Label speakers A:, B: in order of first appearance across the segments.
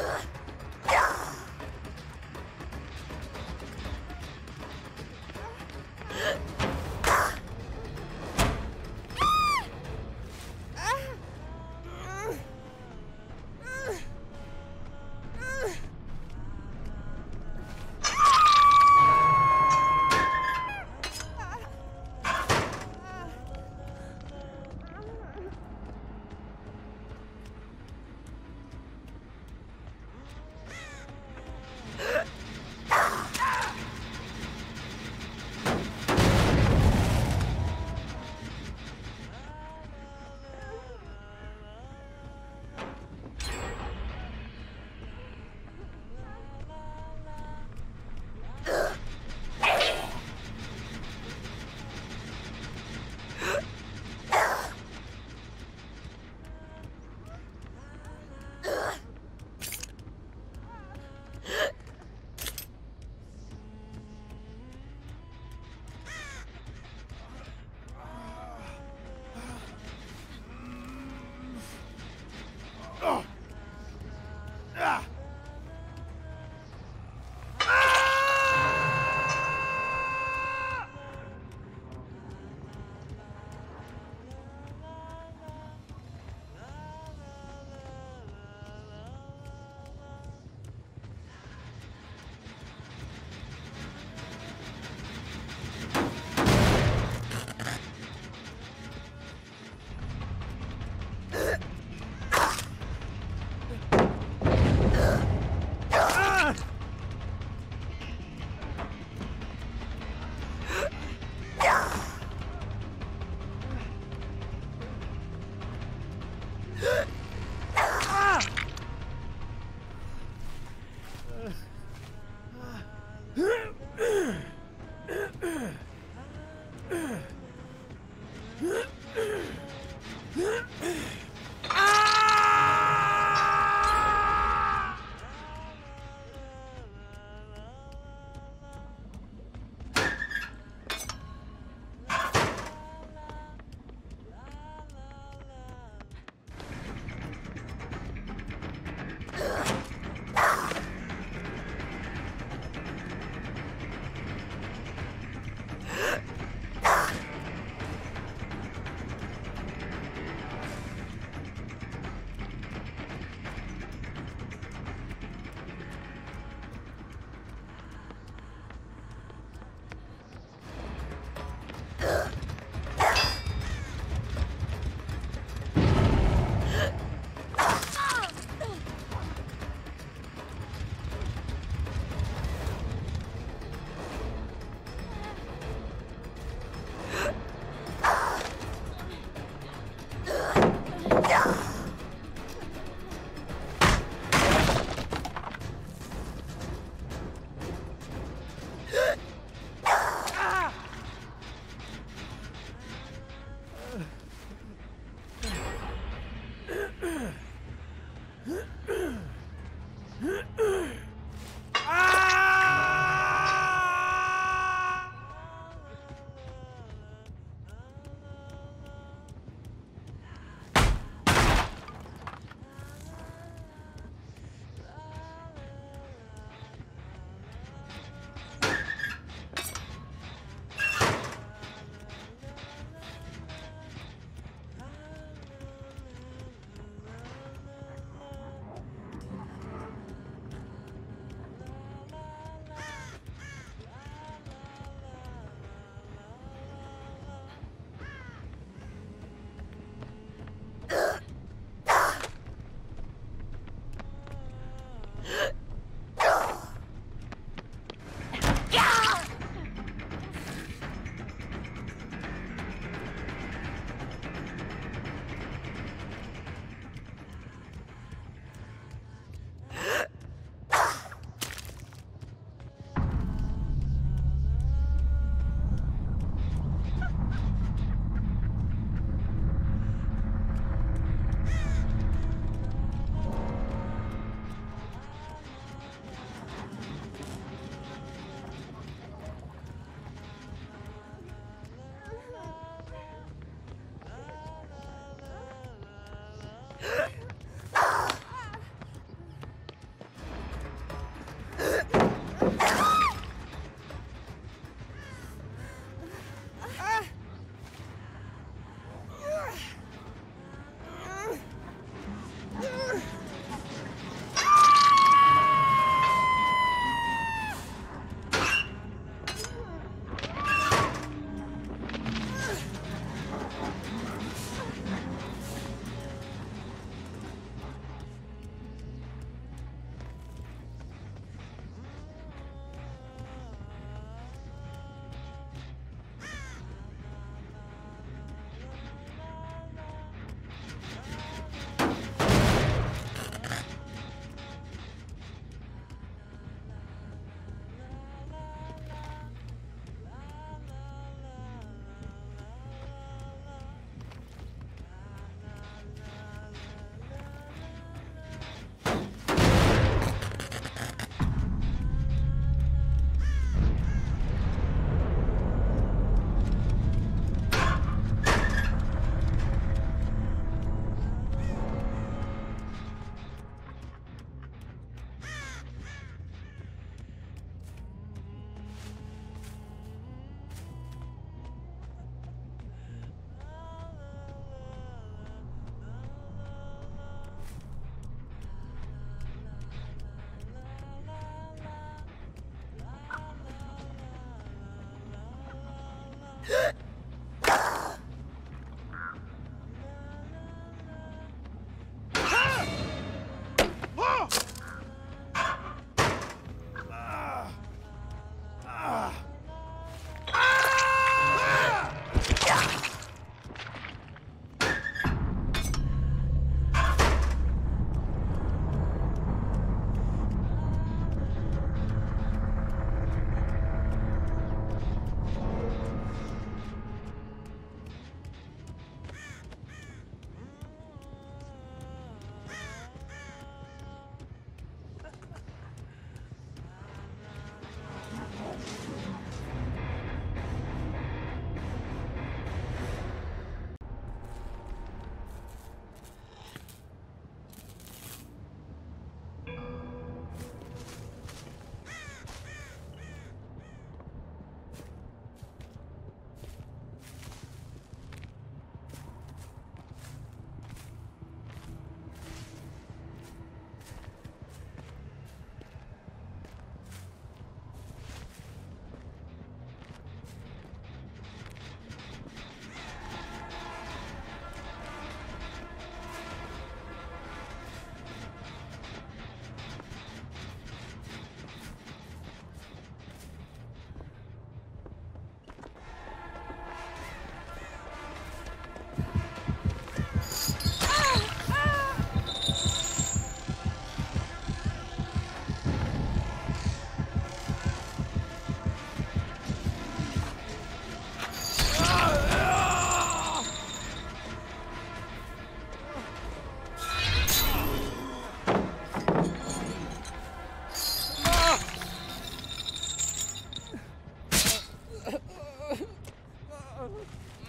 A: Ugh.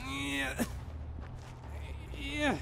A: Yeah.
B: Yeah.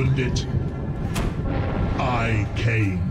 B: Opened it. I came.